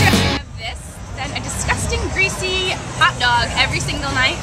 have this than a disgusting, greasy hot dog every single night.